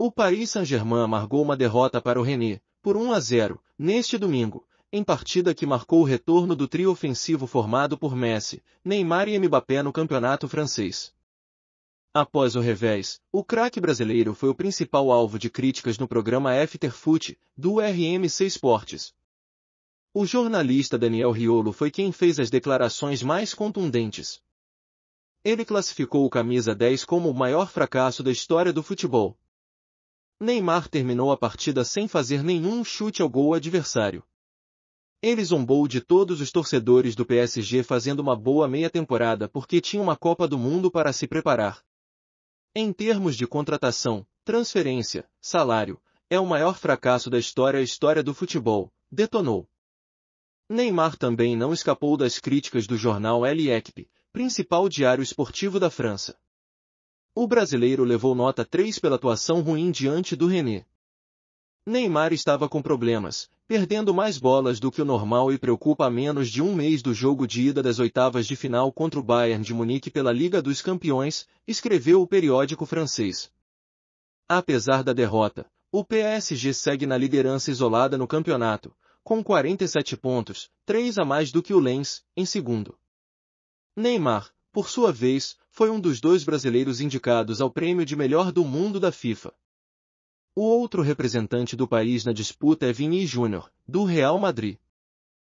O Paris Saint-Germain amargou uma derrota para o René, por 1 a 0, neste domingo, em partida que marcou o retorno do trio ofensivo formado por Messi, Neymar e Mbappé no campeonato francês. Após o revés, o craque brasileiro foi o principal alvo de críticas no programa Afterfoot, do RMC Esportes. O jornalista Daniel Riolo foi quem fez as declarações mais contundentes. Ele classificou o camisa 10 como o maior fracasso da história do futebol. Neymar terminou a partida sem fazer nenhum chute ao gol adversário. Ele zombou de todos os torcedores do PSG fazendo uma boa meia temporada porque tinha uma Copa do Mundo para se preparar. Em termos de contratação, transferência, salário, é o maior fracasso da história a história do futebol, detonou. Neymar também não escapou das críticas do jornal L'Equipe, principal diário esportivo da França. O brasileiro levou nota 3 pela atuação ruim diante do René. Neymar estava com problemas, perdendo mais bolas do que o normal e preocupa a menos de um mês do jogo de ida das oitavas de final contra o Bayern de Munique pela Liga dos Campeões, escreveu o periódico francês. Apesar da derrota, o PSG segue na liderança isolada no campeonato, com 47 pontos, 3 a mais do que o Lens, em segundo. Neymar, por sua vez, foi um dos dois brasileiros indicados ao prêmio de melhor do mundo da FIFA. O outro representante do país na disputa é Vini Júnior, do Real Madrid.